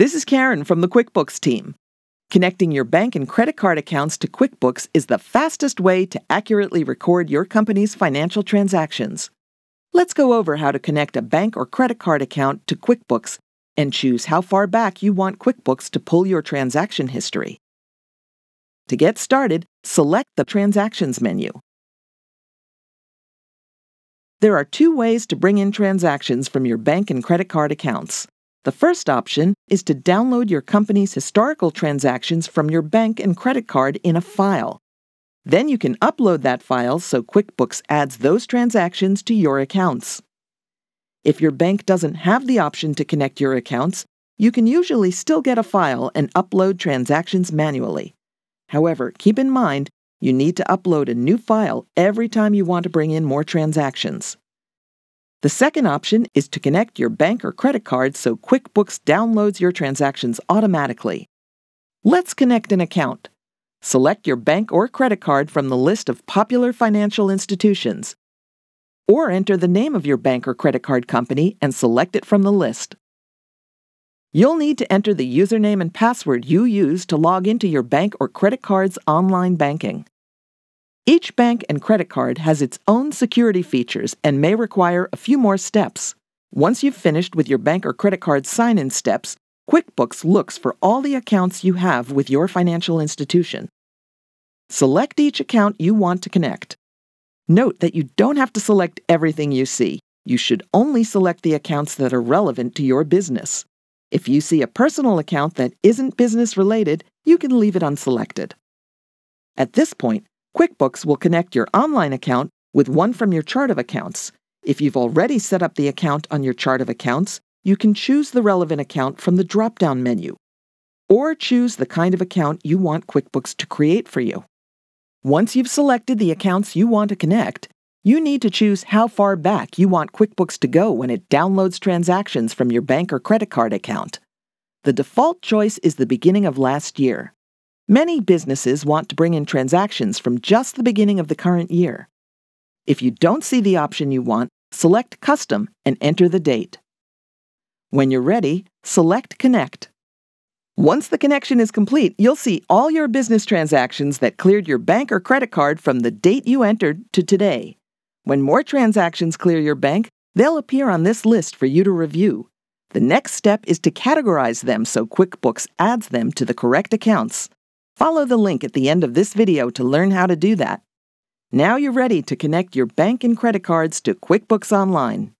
This is Karen from the QuickBooks team. Connecting your bank and credit card accounts to QuickBooks is the fastest way to accurately record your company's financial transactions. Let's go over how to connect a bank or credit card account to QuickBooks and choose how far back you want QuickBooks to pull your transaction history. To get started, select the Transactions menu. There are two ways to bring in transactions from your bank and credit card accounts. The first option is to download your company's historical transactions from your bank and credit card in a file. Then you can upload that file so QuickBooks adds those transactions to your accounts. If your bank doesn't have the option to connect your accounts, you can usually still get a file and upload transactions manually. However, keep in mind you need to upload a new file every time you want to bring in more transactions. The second option is to connect your bank or credit card so QuickBooks downloads your transactions automatically. Let's connect an account. Select your bank or credit card from the list of popular financial institutions. Or enter the name of your bank or credit card company and select it from the list. You'll need to enter the username and password you use to log into your bank or credit card's online banking. Each bank and credit card has its own security features and may require a few more steps. Once you've finished with your bank or credit card sign in steps, QuickBooks looks for all the accounts you have with your financial institution. Select each account you want to connect. Note that you don't have to select everything you see. You should only select the accounts that are relevant to your business. If you see a personal account that isn't business related, you can leave it unselected. At this point, QuickBooks will connect your online account with one from your chart of accounts. If you've already set up the account on your chart of accounts, you can choose the relevant account from the drop down menu, or choose the kind of account you want QuickBooks to create for you. Once you've selected the accounts you want to connect, you need to choose how far back you want QuickBooks to go when it downloads transactions from your bank or credit card account. The default choice is the beginning of last year. Many businesses want to bring in transactions from just the beginning of the current year. If you don't see the option you want, select Custom and enter the date. When you're ready, select Connect. Once the connection is complete, you'll see all your business transactions that cleared your bank or credit card from the date you entered to today. When more transactions clear your bank, they'll appear on this list for you to review. The next step is to categorize them so QuickBooks adds them to the correct accounts. Follow the link at the end of this video to learn how to do that. Now you're ready to connect your bank and credit cards to QuickBooks Online.